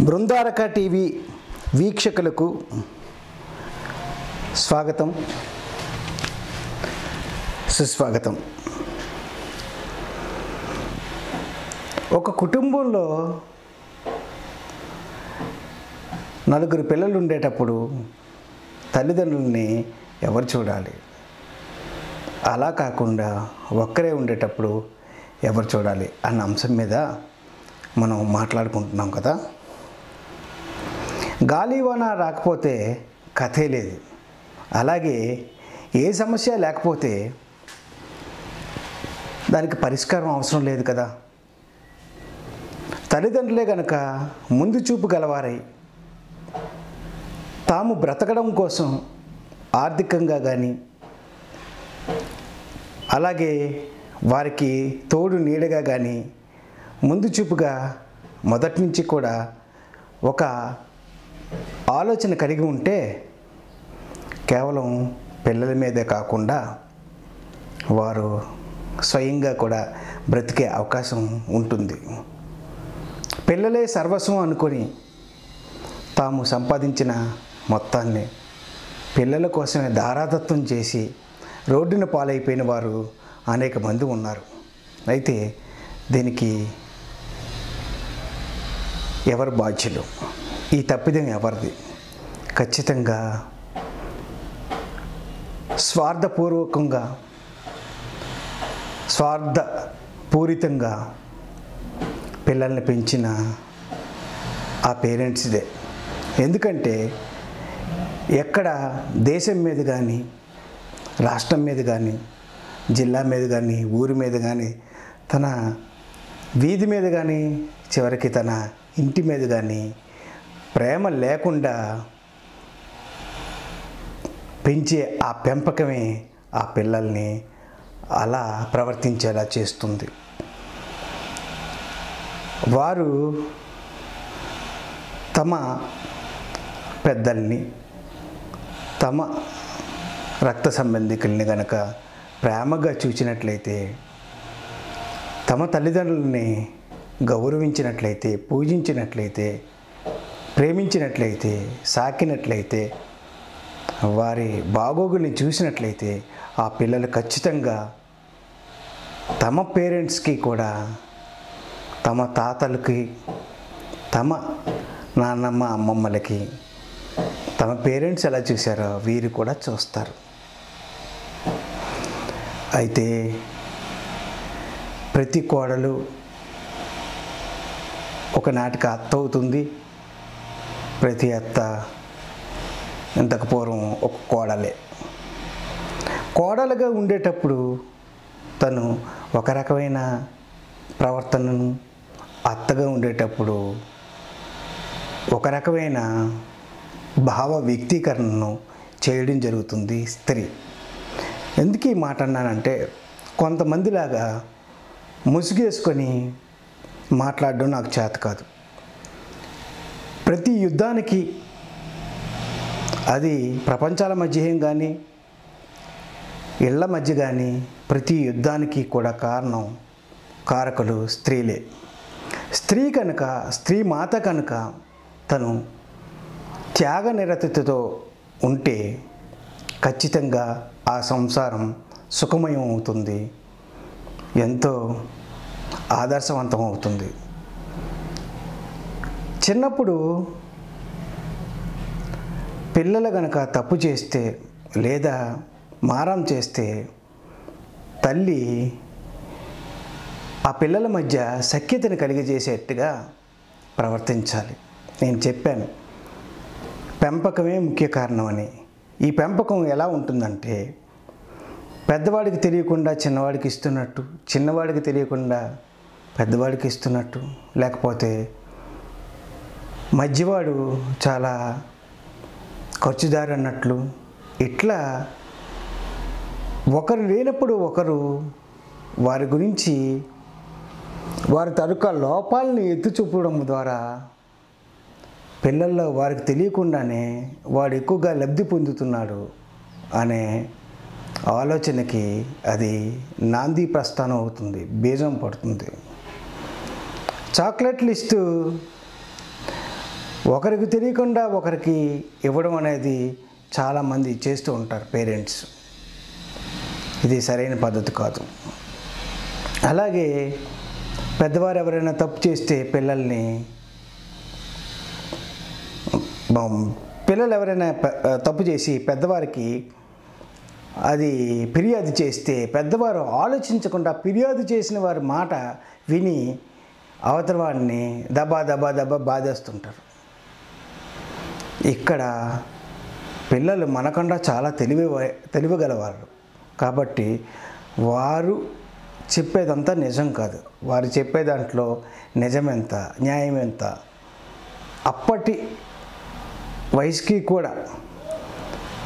బృందారక TV వీక్షకులకు స్వాగతం. సుస్వాగతం. ఒక కుటుంబంలో నలుగురు పిల్లలు ఉండేటప్పుడు తల్లిదండ్రుల్ని ఎవరు చూడాలి? అలా కాకుండా ఒక్కరే ఉండేటప్పుడు ఎవరు చూడాలి? అన్న అంశం మీద మనం మాట్లాడుకుంటున్నాం కదా. గాలివాన రాకపోతే కథే లేదు. అలాగే ఏ సమస్య లేకపోతే దానికి పరిష్కారం అవసరం లేదు కదా. తల్లిదండ్రులే గనక ముందు చూపు గలవారై తాము బ్రతకడం కోసం ఆర్థికంగా కానీ అలాగే వారికి తోడు నీడగా కానీ ముందు చూపుగా మొదటి నుంచి కూడా ఒక ఆలోచన కలిగి ఉంటే కేవలం పిల్లల మీదే కాకుండా వారు స్వయంగా కూడా బ్రతికే అవకాశం ఉంటుంది. పిల్లలే సర్వస్వం అనుకొని తాము సంపాదించిన మొత్తాన్ని పిల్లల కోసమే ధారాదత్వం చేసి రోడ్డున పాలైపోయిన వారు అనేక మంది ఉన్నారు. అయితే దీనికి ఎవరు బాధ్యులు? ఈ తప్పిదం ఎవరిది? ఖచ్చితంగా స్వార్థపూర్వకంగా స్వార్థపూరితంగా పిల్లల్ని పెంచిన ఆ పేరెంట్స్దే ఎందుకంటే ఎక్కడ దేశం మీద కానీ రాష్ట్రం మీద కానీ జిల్లా మీద కానీ ఊరి మీద కానీ తన వీధి మీద కానీ చివరికి తన ఇంటి మీద కానీ ప్రేమ లేకుండా పెంచే ఆ పెంపకమే ఆ పిల్లల్ని అలా ప్రవర్తించేలా చేస్తుంది. వారు తమ పెద్దల్ని తమ రక్త సంబంధికుల్ని గనక ప్రేమగా చూచినట్లయితే తమ తల్లిదండ్రులని గౌరవించినట్లయితే పూజించినట్లయితే ప్రేమించినట్లయితే సాకినట్లయితే వారి బాగోగుల్ని చూసినట్లయితే ఆ పిల్లలు ఖచ్చితంగా తమ పేరెంట్స్కి కూడా తమ తాతలకి తమ నాన్నమ్మ అమ్మమ్మలకి తమ పేరెంట్స్ ఎలా చూశారో వీరు కూడా చూస్తారు. అయితే ప్రతి కోడలు ఒకనాటికి అత్త అవుతుంది. ప్రతి అత్త ఇంతకు పూర్వం ఒక కోడలే. కోడలుగా ఉండేటప్పుడు తను ఒక రకమైన ప్రవర్తనను అత్తగా ఉండేటప్పుడు ఒక రకమైన భావ వ్యక్తీకరణను చేయడం జరుగుతుంది స్త్రీ. ఎందుకు ఈ మాట అన్నానంటే కొంతమందిలాగా ముసుగేసుకొని మాట్లాడడం నాకు చేత కాదు. ప్రతి యుద్ధానికి అది ప్రపంచాల మధ్య కానీ ఇళ్ళ మధ్య కానీ ప్రతి యుద్ధానికి కూడా కారణం కారకులు స్త్రీలే. స్త్రీ కనుక స్త్రీ మాత కనుక తను త్యాగ నిరతితో ఉంటే ఖచ్చితంగా ఆ సంసారం సుఖమయం అవుతుంది. ఎంతో ఆదర్శవంతం అవుతుంది. చిన్నప్పుడు పిల్లలు గనక తప్పు చేస్తే లేదా మారం చేస్తే తల్లి ఆ పిల్లల మధ్య సఖ్యతను కలిగజేసేట్టుగా ప్రవర్తించాలి. నేను చెప్పాను. పెంపకమే ముఖ్య కారణం అని ఈ పెంపకం ఎలా ఉంటుందంటే పెద్దవాడికి తెలియకుండా చిన్నవాడికి ఇస్తున్నట్టు చిన్నవాడికి తెలియకుండా పెద్దవాడికి ఇస్తున్నట్టు లేకపోతే మధ్యవాడు చాలా ఖర్చుదారు అన్నట్లు ఇట్లా ఒకరు లేనప్పుడు ఒకరు వారి గురించి వారి తరుక లోపాలని ఎత్తి చూపడం ద్వారా పిల్లల్లో వారికి తెలియకుండానే వాడు ఎక్కువగా లబ్ధి పొందుతున్నాడు అనే ఆలోచనకి అది నాంది ప్రస్థానం అవుతుంది బీజం పడుతుంది. చాక్లెట్లు ఇస్తూ ఒకరికి తెలియకుండా ఒకరికి ఇవ్వడం అనేది చాలామంది చేస్తూ ఉంటారు పేరెంట్స్. ఇది సరైన పద్ధతి కాదు. అలాగే పెద్దవారు ఎవరైనా తప్పు చేస్తే పిల్లల్ని పిల్లలు ఎవరైనా తప్పు చేసి పెద్దవారికి అది ఫిర్యాదు చేస్తే పెద్దవారు ఆలోచించకుండా ఫిర్యాదు చేసిన వారి మాట విని అవతల వాడిని దబా దబా దబా బాధేస్తుంటారు. ఇక్కడ పిల్లలు మనకన్నా చాలా తెలివి తెలివిగలవారు. కాబట్టి వారు చెప్పేదంతా నిజం కాదు. వారు చెప్పే దాంట్లో నిజం ఎంత న్యాయం ఎంత అప్పటి వయసుకి కూడా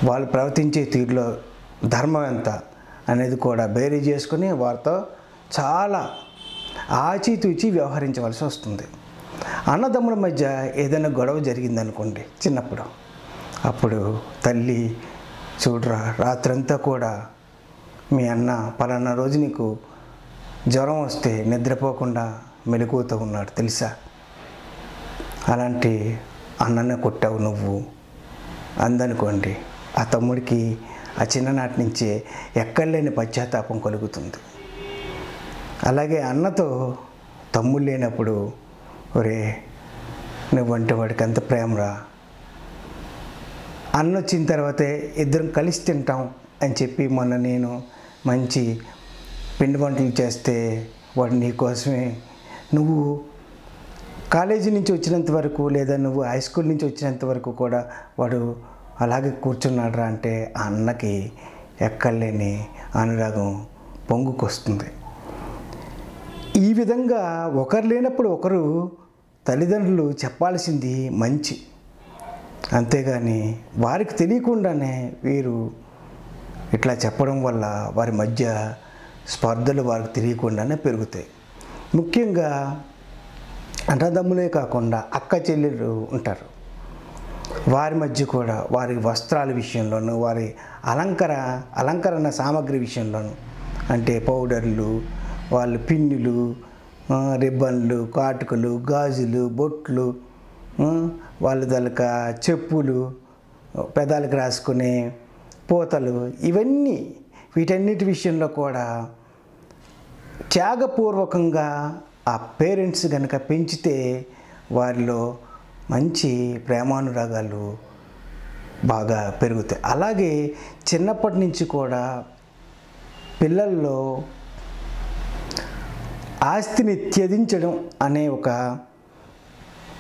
వాళ్ళు ప్రవర్తించే తీరులో ధర్మం ఎంత అనేది కూడా బేరీ చేసుకుని వారితో చాలా ఆచితూచి వ్యవహరించవలసి వస్తుంది. అన్నదమ్ముల మధ్య ఏదైనా గొడవ జరిగిందనుకోండి చిన్నప్పుడు. అప్పుడు తల్లి చూడరా రాత్రంతా కూడా మీ అన్న పలానా రోజు నీకు జ్వరం వస్తే నిద్రపోకుండా మెలకువతో ఉన్నాడు తెలుసా? అలాంటి అన్ననే కొట్టావు నువ్వు? అందనుకోండి ఆ తమ్ముడికి ఆ చిన్ననాటి నుంచే ఎక్కడలేని పశ్చాత్తాపం కలుగుతుంది. అలాగే అన్నతో తమ్ముడు లేనప్పుడు ఒరే నువ్వంటే వాడికి ఎంత ప్రేమరా? అన్న వచ్చిన తర్వాతే ఇద్దరం కలిసి తింటాం అని చెప్పి మొన్న నేను మంచి పిండి వంటలు చేస్తే వాడు నీకోసమే నువ్వు కాలేజీ నుంచి వచ్చినంత వరకు లేదా నువ్వు హై స్కూల్ నుంచి వచ్చినంత వరకు కూడా వాడు అలాగే కూర్చున్నాడు రా అంటే ఆ అన్నకి ఎక్కడలేని అనురాగం పొంగుకొస్తుంది. ఈ విధంగా ఒకరు లేనప్పుడు ఒకరు తల్లిదండ్రులు చెప్పాల్సింది మంచి. అంతేగాని వారికి తెలియకుండానే వీరు ఇట్లా చెప్పడం వల్ల వారి మధ్య స్పర్ధలు వారికి తెలియకుండానే పెరుగుతాయి. ముఖ్యంగా అన్నదమ్ములే కాకుండా అక్క చెల్లెలు ఉంటారు. వారి మధ్య కూడా వారి వస్త్రాల విషయంలోనూ వారి అలంకర అలంకరణ సామాగ్రి విషయంలోనూ అంటే పౌడర్లు వాళ్ళ పిన్నులు రిబ్బన్లు కాటుకలు గాజులు బొట్లు వాళ్ళ దలక చెప్పులు పెదాలకు రాసుకునే పూతలు ఇవన్నీ వీటన్నిటి విషయంలో కూడా త్యాగపూర్వకంగా ఆ పేరెంట్స్ కనుక పెంచితే వారిలో మంచి ప్రేమానురాగాలు బాగా పెరుగుతాయి. అలాగే చిన్నప్పటి నుంచి కూడా పిల్లల్లో ఆస్తిని త్యజించడం అనే ఒక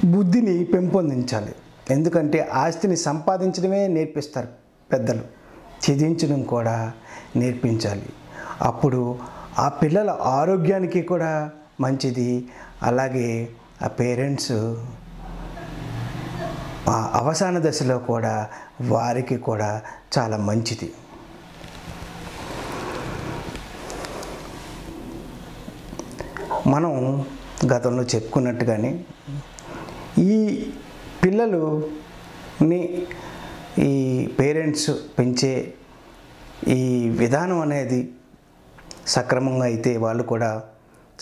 బుద్ధిని పెంపొందించాలి. ఎందుకంటే ఆస్తిని సంపాదించడమే నేర్పిస్తారు పెద్దలు. త్యజించడం కూడా నేర్పించాలి. అప్పుడు ఆ పిల్లల ఆరోగ్యానికి కూడా మంచిది. అలాగే ఆ పేరెంట్స్ ఆ అవసాన దశలో కూడా వారికి కూడా చాలా మంచిది. మనం గతంలో చెప్పుకున్నట్టుగానే ఈ పిల్లలుని ఈ పేరెంట్స్ పెంచే ఈ విధానం అనేది సక్రమంగా అయితే వాళ్ళు కూడా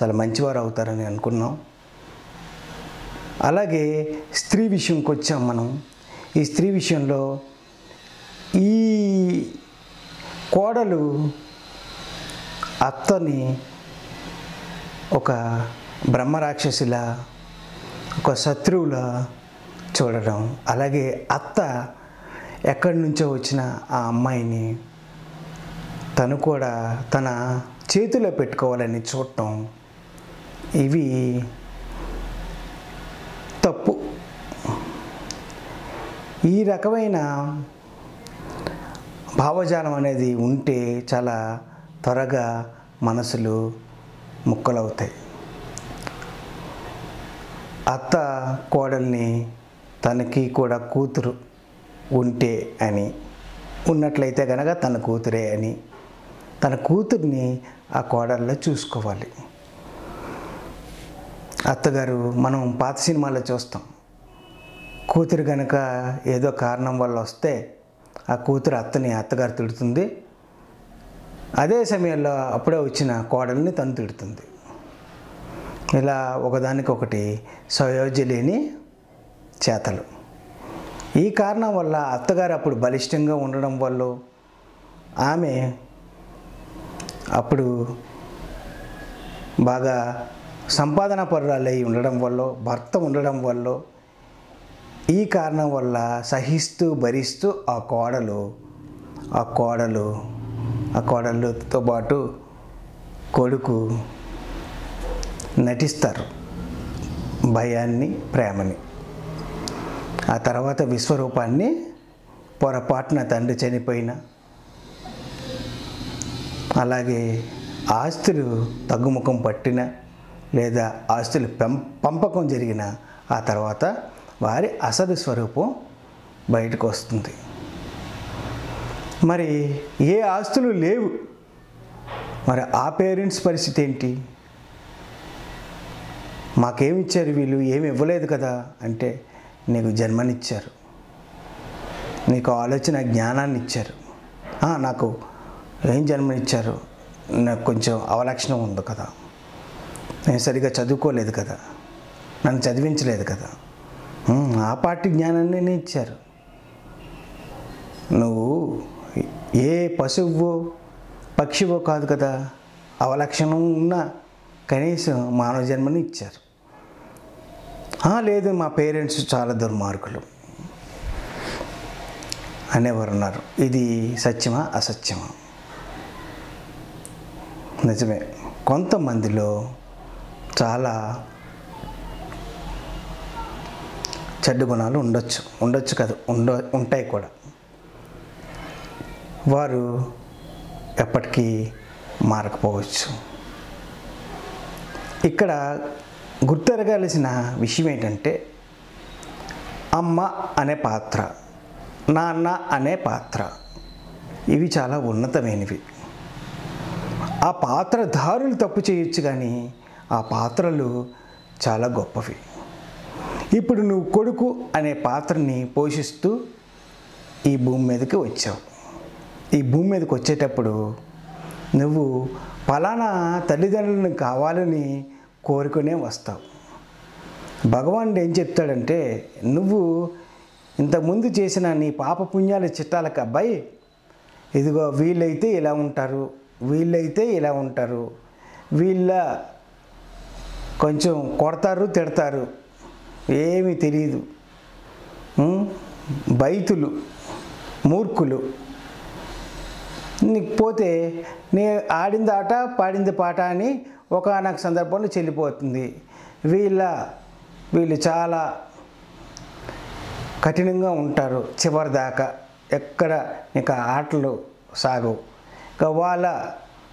చాలా మంచివారు అవుతారని అనుకున్నాం. అలాగే స్త్రీ విషయంకి వచ్చాం మనం. ఈ స్త్రీ విషయంలో ఈ కోడలు అత్తని ఒక బ్రహ్మరాక్షసిలా ఒక శత్రువులా చూడడం. అలాగే అత్త ఎక్కడి నుంచో వచ్చిన ఆ అమ్మాయిని తను కూడా తన చేతిలో పెట్టుకోవాలని చూడటం. ఇవి తప్పు. ఈ రకమైన భావజాలం అనేది ఉంటే చాలా త్వరగా మనసులు ముక్కలవుతాయి. అత్త కోడల్ని తనకి కూడా కూతురు ఉంటే అని ఉన్నట్లయితే కనుక తన కూతురే అని తన కూతుర్ని ఆ కోడల్లో చూసుకోవాలి. అత్తగారు మనం పాత సినిమాల్లో చూస్తాం. కూతురు కనుక ఏదో కారణం వల్ల వస్తే ఆ కూతురు అత్తని అత్తగారు తిడుతుంది. అదే సమయంలో అప్పుడే వచ్చిన కోడల్ని తను తిడుతుంది. ఇలా ఒకదానికొకటి సయోజలేని లేని చేతలు. ఈ కారణం వల్ల అత్తగారు అప్పుడు బలిష్టంగా ఉండడం వల్ల ఆమె అప్పుడు బాగా సంపాదన పరురాలై ఉండడం వల్ల భర్త ఉండడం వల్ల ఈ కారణం వల్ల సహిస్తూ భరిస్తూ ఆ కోడలు ఆ కోడలు ఆ కోడలతో పాటు కొడుకు నటిస్తారు భయాన్ని ప్రేమని. ఆ తర్వాత విశ్వరూపాన్ని పొరపాటున తండ్రి చనిపోయిన. అలాగే ఆస్తులు తగ్గుముఖం పట్టిన లేదా ఆస్తులు పెం పంపకం జరిగిన ఆ తర్వాత వారి అసలు స్వరూపం బయటకు వస్తుంది. మరి ఏ ఆస్తులు లేవు? మరి ఆ పేరెంట్స్ పరిస్థితి ఏంటి? మాకేమిచ్చారు వీళ్ళు? ఏమి ఇవ్వలేదు కదా? అంటే నీకు జన్మనిచ్చారు. నీకు ఆలోచన జ్ఞానాన్ని ఇచ్చారు. నాకు ఏం జన్మనిచ్చారు? నాకు కొంచెం అవలక్షణం ఉంది కదా. నేను సరిగా చదువుకోలేదు కదా. నన్ను చదివించలేదు కదా. ఆ పార్టీ జ్ఞానాన్ని ఇచ్చారు. నువ్వు ఏ పశువు పక్షివో కాదు కదా అవలక్షణం ఉన్న కనీసం మానవ జన్మని ఇచ్చారు. "ఆ, లేదు మా పేరెంట్స్ చాలా దుర్మార్గులు అనేవారు ఉన్నారు ఇది సత్యమా అసత్యమా? నిజమే. కొంతమందిలో చాలా చెడ్డ గుణాలు ఉండొచ్చు ఉండొచ్చు కదా ఉండ ఉంటాయి కూడా. వారు ఎప్పటికీ మారకపోవచ్చు. ఇక్కడ గుర్తెరగాల్సిన విషయం ఏంటంటే అమ్మ అనే పాత్ర నాన్న అనే పాత్ర ఇవి చాలా ఉన్నతమైనవి. ఆ పాత్రధారులు తప్పు చేయొచ్చు కానీ ఆ పాత్రలు చాలా గొప్పవి. ఇప్పుడు నువ్వు కొడుకు అనే పాత్రని పోషిస్తూ ఈ భూమి మీదకి వచ్చావు. ఈ భూమి మీదకి వచ్చేటప్పుడు నువ్వు ఫలానా తల్లిదండ్రులను కావాలని కోరుకునే వస్తావు. భగవానుడు ఏం చెప్తాడంటే నువ్వు ఇంతకుముందు చేసిన నీ పాప పుణ్యాల చిట్టాలకు అబ్బాయి ఇదిగో వీళ్ళైతే ఇలా ఉంటారు వీళ్ళైతే ఇలా ఉంటారు వీళ్ళ కొంచెం కొడతారు తిడతారు ఏమీ తెలియదు బైతులు మూర్ఖులు పోతే నీ ఆడింది ఆట పాడింది పాట అని ఒకనొక సందర్భంలో చెల్లిపోతుంది. వీళ్ళ వీళ్ళు చాలా కఠినంగా ఉంటారు చివరి దాకా ఎక్కడ ఇంకా ఆటలు సాగవు. ఇక వాళ్ళ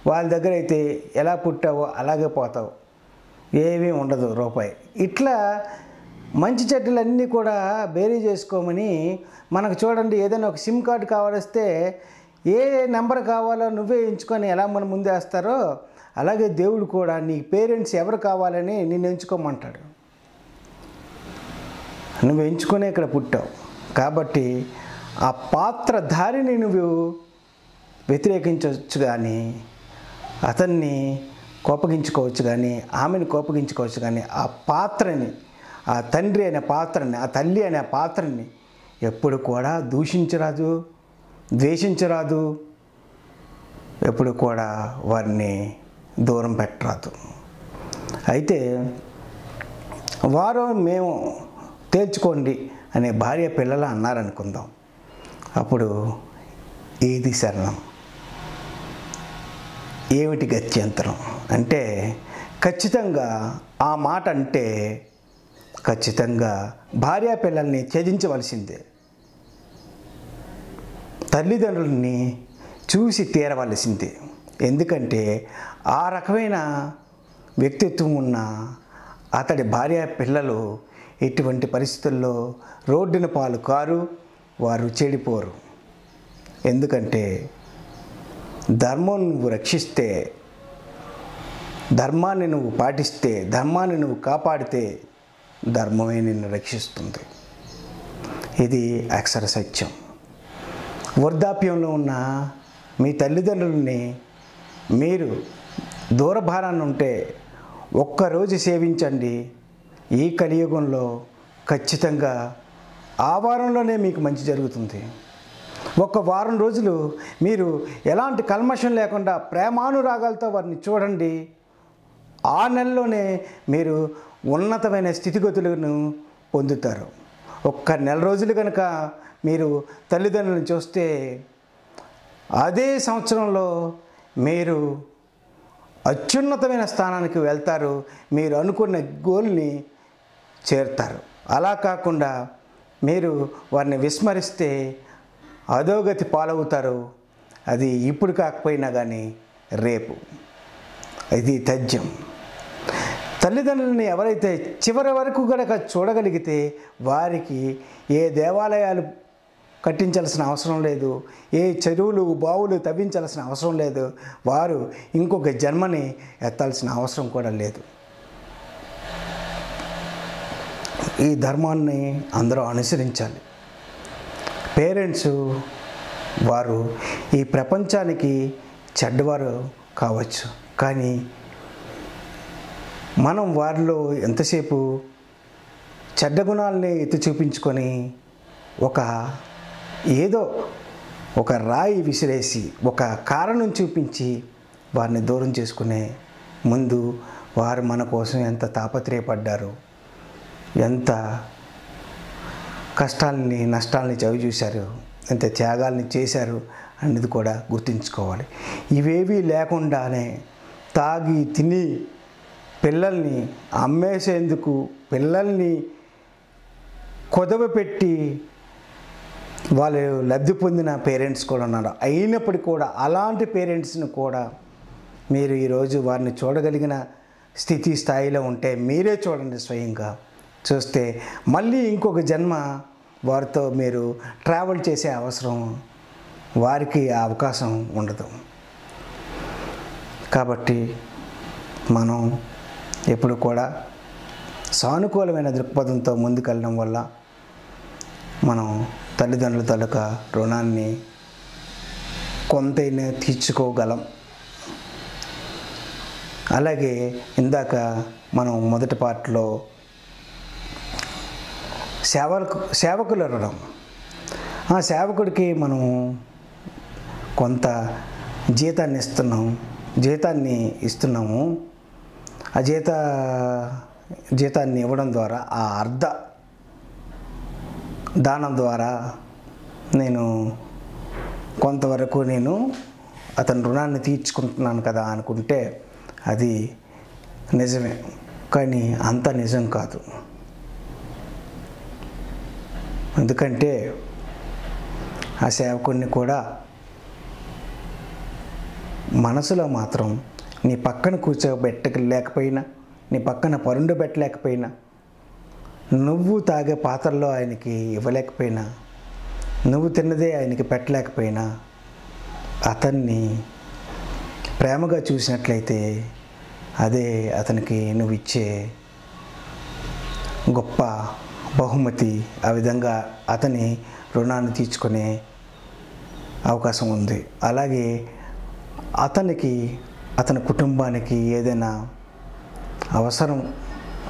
వాళ్ళ దగ్గర అయితే ఎలా పుట్టావో అలాగే పోతావు. ఏమీ ఉండదు రూపాయి. ఇట్లా మంచి చెడ్డలన్నీ కూడా బేరీ చేసుకోమని మనకు చూడండి ఏదైనా ఒక సిమ్ కార్డు కావాలిస్తే ఏ నెంబర్ కావాలో నువ్వే ఎంచుకొని ఎలా మన ముందే వేస్తారో అలాగే దేవుడు కూడా నీ పేరెంట్స్ ఎవరు కావాలని నిన్ను ఎంచుకోమంటాడు. నువ్వు ఎంచుకునే ఇక్కడ పుట్టావు. కాబట్టి ఆ పాత్రధారిని నువ్వు వ్యతిరేకించవచ్చు కానీ అతన్ని కోపగించుకోవచ్చు కానీ ఆమెను కోపగించుకోవచ్చు కానీ ఆ పాత్రని ఆ తండ్రి అనే పాత్రని ఆ తల్లి అనే పాత్రని ఎప్పుడు కూడా దూషించరాదు. ద్వేషించరాదు. ఎప్పుడు కూడా వారిని దూరం పెట్టరాదు. అయితే వారు మేము తేల్చుకోండి అనే భార్య పిల్లలు అన్నారనుకుందాం. అప్పుడు ఏది శరణం? ఏమిటి గత్యంతరం? అంటే ఖచ్చితంగా ఆ మాట అంటే ఖచ్చితంగా భార్య పిల్లల్ని త్యజించవలసిందే. తల్లిదండ్రులని చూసి తీరవలసిందే. ఎందుకంటే ఆ రకమైన వ్యక్తిత్వం ఉన్న అతడి భార్య పిల్లలు ఎటువంటి పరిస్థితుల్లో రోడ్డున పాలు కారు వారు చెడిపోరు. ఎందుకంటే ధర్మం నువ్వు రక్షిస్తే ధర్మాన్ని నువ్వు పాటిస్తే ధర్మాన్ని నువ్వు కాపాడితే ధర్మమే నిన్ను రక్షిస్తుంది. ఇది అక్షర సత్యం. వృద్ధాప్యంలో ఉన్న మీ తల్లిదండ్రులని మీరు దూరభారాన్ని ఉంటే ఒక్కరోజు సేవించండి. ఈ కలియుగంలో ఖచ్చితంగా ఆ వారంలోనే మీకు మంచి జరుగుతుంది. ఒక వారం రోజులు మీరు ఎలాంటి కల్మషం లేకుండా ప్రేమానురాగాలతో వారిని చూడండి. ఆ నెలలోనే మీరు ఉన్నతమైన స్థితిగతులను పొందుతారు. ఒక్క నెల రోజులు కనుక మీరు తల్లిదండ్రులను చూస్తే అదే సంవత్సరంలో మీరు అత్యున్నతమైన స్థానానికి వెళ్తారు మీరు అనుకున్న గోల్ని చేరుతారు. అలా కాకుండా మీరు వారిని విస్మరిస్తే అధోగతి పాలవుతారు. అది ఇప్పుడు కాకపోయినా కానీ రేపు. ఇది తథ్యం. తల్లిదండ్రులని ఎవరైతే చివరి వరకు గనక చూడగలిగితే వారికి ఏ దేవాలయాలు కట్టించాల్సిన అవసరం లేదు. ఏ చెరువులు బావులు తవ్వించాల్సిన అవసరం లేదు. వారు ఇంకొక జన్మని ఎత్తాల్సిన అవసరం కూడా లేదు. ఈ ధర్మాన్ని అందరూ అనుసరించాలి. పేరెంట్స్ వారు ఈ ప్రపంచానికి చెడ్డవారు కావచ్చు. కానీ మనం వారిలో ఎంతసేపు చెడ్డ గుణాలని ఎత్తి చూపించుకొని ఒక ఏదో ఒక రాయి విసిరేసి ఒక కారణం చూపించి వారిని దూరం చేసుకునే ముందు వారు మన కోసం ఎంత తాపత్రయపడ్డారు. ఎంత కష్టాలని నష్టాలని చవి చూశారు. ఎంత త్యాగాల్ని చేశారు అనేది కూడా గుర్తుంచుకోవాలి. ఇవేవీ లేకుండానే తాగి తిని పిల్లల్ని అమ్మేసేందుకు పిల్లల్ని కొదవ పెట్టి వాళ్ళు లబ్ధి పొందిన పేరెంట్స్ కూడా ఉన్నారు. అయినప్పటికీ కూడా అలాంటి పేరెంట్స్ని కూడా మీరు ఈరోజు వారిని చూడగలిగిన స్థితి స్థాయిలో ఉంటే మీరే చూడండి స్వయంగా. చూస్తే మళ్ళీ ఇంకొక జన్మ వారితో మీరు ట్రావెల్ చేసే అవసరం వారికి ఆ అవకాశం ఉండదు. కాబట్టి మనం ఎప్పుడు కూడా సానుకూలమైన దృక్పథంతో ముందుకెళ్ళడం వల్ల మనం తల్లిదండ్రుల తాలూకా రుణాన్ని కొంతైనా తీర్చుకోగలం. అలాగే ఇందాక మనం మొదటి పాటలో సేవకు సేవకుల రుణం. ఆ సేవకుడికి మనం కొంత జీతాన్ని ఇస్తున్నాం జీతాన్ని ఇస్తున్నాము. ఆ జీత జీతాన్ని ఇవ్వడం ద్వారా ఆ అర్ధ దానం ద్వారా నేను కొంతవరకు నేను అతని రుణాన్ని తీర్చుకుంటున్నాను కదా అనుకుంటే అది నిజమే. కానీ అంత నిజం కాదు. ఎందుకంటే ఆ సేవకుడిని కూడా మనసులో మాత్రం నీ పక్కన కూర్చోబెట్టలేకపోయినా నీ పక్కన పరుండు పెట్టలేకపోయినా నువ్వు తాగే పాత్రలో ఆయనకి ఇవ్వలేకపోయినా నువ్వు తిన్నదే ఆయనకి పెట్టలేకపోయినా అతన్ని ప్రేమగా చూసినట్లయితే అదే అతనికి నువ్వు ఇచ్చే గొప్ప బహుమతి ఆ విధంగా అతని రుణాన్ని తీర్చుకునే అవకాశం ఉంది. అలాగే అతనికి అతని కుటుంబానికి ఏదైనా అవసరం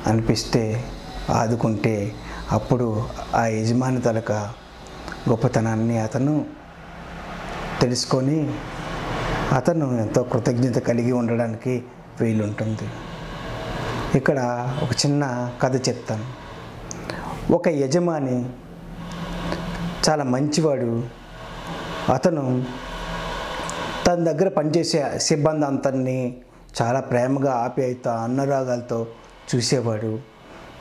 అనిపిస్తే ఆదుకుంటే అప్పుడు ఆ యజమాని తలక గొప్పతనాన్ని అతను తెలుసుకొని అతను ఎంతో కృతజ్ఞత కలిగి ఉండడానికి వీలుంటుంది. ఇక్కడ ఒక చిన్న కథ చెప్తాను. ఒక యజమాని చాలా మంచివాడు. అతను తన దగ్గర పనిచేసే సిబ్బంది అంతని చాలా ప్రేమగా ఆప్యాయత అన్నరాగాలతో చూసేవాడు.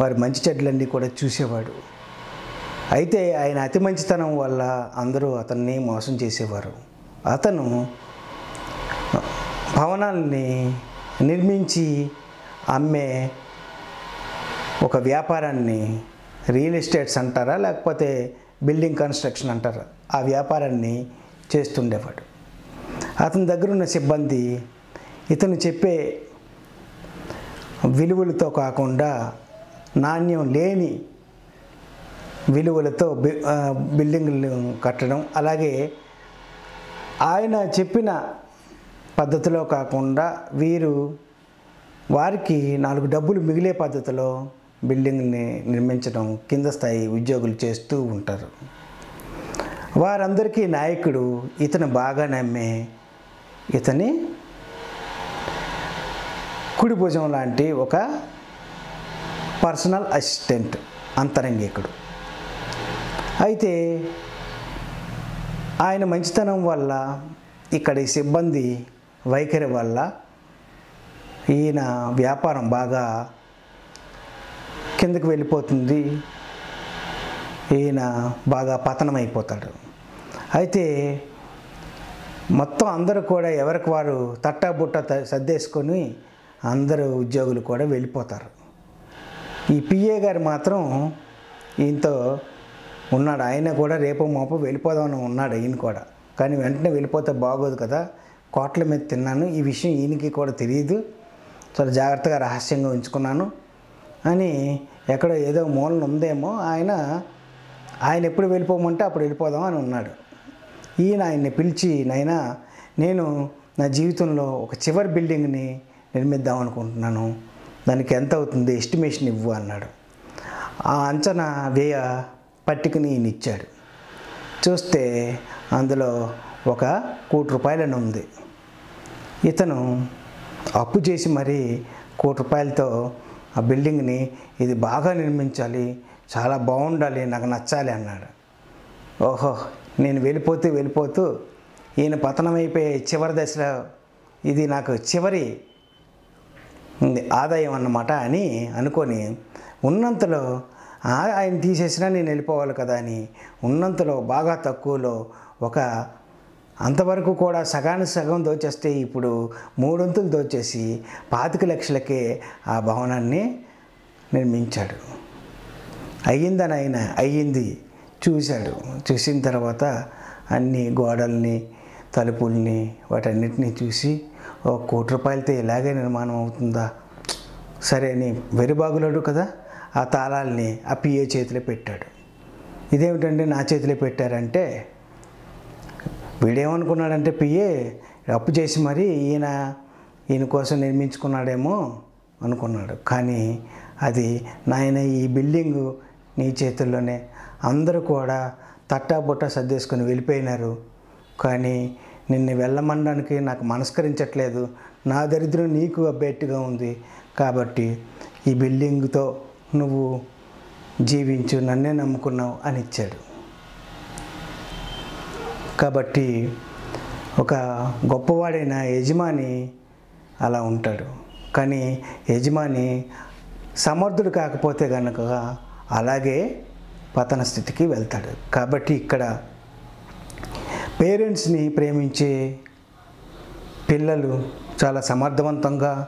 వారి మంచి చెడ్లన్నీ కూడా చూసేవాడు. అయితే ఆయన అతి మంచితనం వల్ల అందరూ అతన్ని మోసం చేసేవారు. అతను భవనాల్ని నిర్మించి అమ్మే ఒక వ్యాపారాన్ని రియల్ ఎస్టేట్స్ అంటారా లేకపోతే బిల్డింగ్ కన్స్ట్రక్షన్ అంటారా ఆ వ్యాపారాన్ని చేస్తుండేవాడు. అతని దగ్గర ఉన్న సిబ్బంది ఇతను చెప్పే విలువలతో కాకుండా నాణ్యం లేని విలువలతో బి బిల్డింగ్లు కట్టడం. అలాగే ఆయన చెప్పిన పద్ధతిలో కాకుండా వీరు వారికి నాలుగు డబ్బులు మిగిలే పద్ధతిలో బిల్డింగ్ని నిర్మించడం కింద స్థాయి ఉద్యోగులు చేస్తూ ఉంటారు. వారందరికీ నాయకుడు ఇతను బాగా నమ్మే ఇతని కుడి భుజం లాంటి ఒక పర్సనల్ అసిస్టెంట్ అంతరంగికుడు. అయితే ఆయన మంచితనం వల్ల ఇక్కడి సిబ్బంది వైఖరి వల్ల ఈయన వ్యాపారం బాగా కిందకు వెళ్ళిపోతుంది. ఈయన బాగా పతనమైపోతాడు. అయితే మొత్తం అందరూ కూడా ఎవరికి వారు తట్టాబుట్ట త- సర్దేసుకొని అందరూ ఉద్యోగులు కూడా వెళ్ళిపోతారు. ఈ పిఏ గారు మాత్రం ఈయనతో ఉన్నాడు. ఆయన కూడా రేపు మాపు వెళ్ళిపోదామని ఉన్నాడు ఈయన కూడా. కానీ వెంటనే వెళ్ళిపోతే బాగోదు కదా. కోట్ల మీద తిన్నాను. ఈ విషయం ఈయనకి కూడా తెలియదు. చాలా జాగ్రత్తగా రహస్యంగా ఉంచుకున్నాను అని ఎక్కడో ఏదో మూలన ఉందేమో ఆయన ఆయన ఎప్పుడు వెళ్ళిపోమంటే అప్పుడు వెళ్ళిపోదాం అని ఉన్నాడు. ఈయన ఆయన్ని పిలిచి నాయనా నేను నా జీవితంలో ఒక చివరి బిల్డింగ్ని నిర్మిద్దాం అనుకుంటున్నాను. దానికి ఎంత అవుతుంది? ఎస్టిమేషన్ ఇవ్వు అన్నాడు. ఆ అంచనా వ్యయ పట్టికని ఈయన ఇచ్చాడు. చూస్తే అందులో ఒక కోటి రూపాయలని ఉంది. ఇతను అప్పు చేసి మరీ కోటి రూపాయలతో ఆ బిల్డింగ్ని ఇది బాగా నిర్మించాలి చాలా బాగుండాలి నాకు నచ్చాలి అన్నాడు. ఓహో నేను వెళ్ళిపోతూ వెళ్ళిపోతూ ఈయన పతనం అయిపోయే చివరి దశలో ఇది నాకు చివరి ఆదాయం అన్నమాట అని అనుకొని ఉన్నంతలో ఆ- ఆయన తీసేసినా నేను వెళ్ళిపోవాలి కదా అని ఉన్నంతలో బాగా తక్కువలో ఒక అంతవరకు కూడా సగాను సగం దోచేస్తే ఇప్పుడు మూడొంతులు దోచేసి పాతిక లక్షలకే ఆ భవనాన్ని నిర్మించాడు. అయ్యిందని ఆయన అయ్యింది చూశాడు. చూసిన తర్వాత అన్ని గోడల్ని తలుపుల్ని వాటన్నిటిని చూసి ఓ కోటి రూపాయలతో ఇలాగే నిర్మాణం అవుతుందా? సరే అని వెరుబాగులాడు కదా. ఆ తాళాల్ని ఆ పిఏ చేతిలో పెట్టాడు. ఇదేమిటంటే నా చేతిలో పెట్టారంటే? వీడేమనుకున్నాడంటే పిఏ అప్పు చేసి మరి ఈయన ఈయన కోసం నిర్మించుకున్నాడేమో అనుకున్నాడు. కానీ అది నాయన ఈ బిల్డింగు నీ చేతుల్లోనే. అందరూ కూడా తట్టా బుట్ట సర్దేసుకొని వెళ్ళిపోయినారు. కానీ నిన్ను వెళ్ళమనడానికి నాకు మనస్కరించట్లేదు. నా దరిద్రం నీకు అబ్బెట్టుగా ఉంది. కాబట్టి ఈ బిల్డింగ్తో నువ్వు జీవించు నన్నే నమ్ముకున్నావు అని ఇచ్చాడు. కాబట్టి ఒక గొప్పవాడైన యజమాని అలా ఉంటాడు. కానీ యజమాని సమర్థుడు కాకపోతే కనుక అలాగే పతన స్థితికి వెళ్తాడు. కాబట్టి ఇక్కడ పేరెంట్స్ని ప్రేమించే పిల్లలు చాలా సమర్థవంతంగా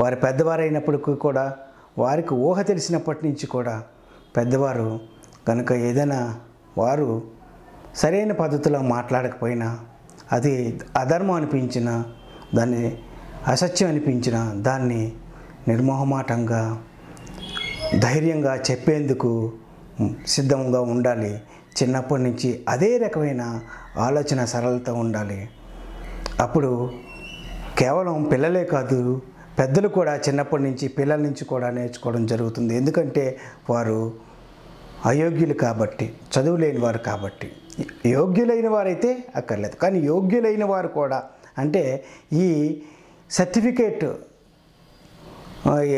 వారి పెద్దవారైనప్పటికీ కూడా వారికి ఊహ తెలిసినప్పటి నుంచి కూడా పెద్దవారు కనుక ఏదైనా వారు సరైన పద్ధతిలో మాట్లాడకపోయినా అది అధర్మం అనిపించిన దాన్ని అసత్యం అనిపించిన దాన్ని నిర్మోహమాటంగా ధైర్యంగా చెప్పేందుకు సిద్ధంగా ఉండాలి. చిన్నప్పటి నుంచి అదే రకమైన ఆలోచన సరళత ఉండాలి. అప్పుడు కేవలం పిల్లలే కాదు పెద్దలు కూడా చిన్నప్పటి నుంచి పిల్లల నుంచి కూడా నేర్చుకోవడం జరుగుతుంది. ఎందుకంటే వారు అయోగ్యులు కాబట్టి చదువు లేని వారు కాబట్టి. యోగ్యులైన వారైతే అక్కర్లేదు. కానీ యోగ్యులైన వారు కూడా అంటే ఈ సర్టిఫికేట్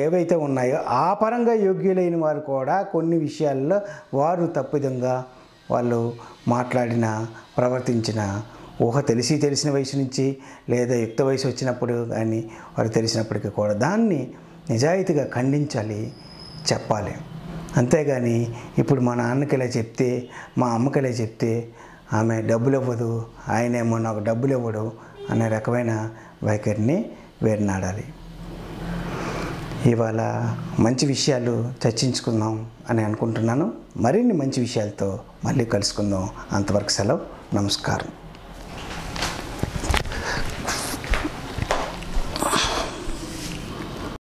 ఏవైతే ఉన్నాయో ఆ పరంగా యోగ్యులైన వారు కూడా కొన్ని విషయాల్లో వారు తప్పిదంగా వాళ్ళు మాట్లాడిన ప్రవర్తించిన ఊహ తెలిసి తెలిసిన వయసు నుంచి లేదా యుక్త వయసు వచ్చినప్పుడు కానీ వారు తెలిసినప్పటికీ కూడా దాన్ని నిజాయితీగా ఖండించాలి చెప్పాలి. అంతేగాని ఇప్పుడు మా నాన్నకి ఇలా చెప్తే మా అమ్మకి ఇలా చెప్తే ఆమె డబ్బులు ఇవ్వదు ఆయనేమో నాకు డబ్బులు ఇవ్వడు అనే రకమైన వైఖరిని వేరునాడాలి. ఇవాళ మంచి విషయాలు చర్చించుకుందాం. అని అనుకుంటున్నాను. మరిన్ని మంచి విషయాలతో మళ్ళీ కలుసుకుందాం. అంతవరకు సెలవు. నమస్కారం.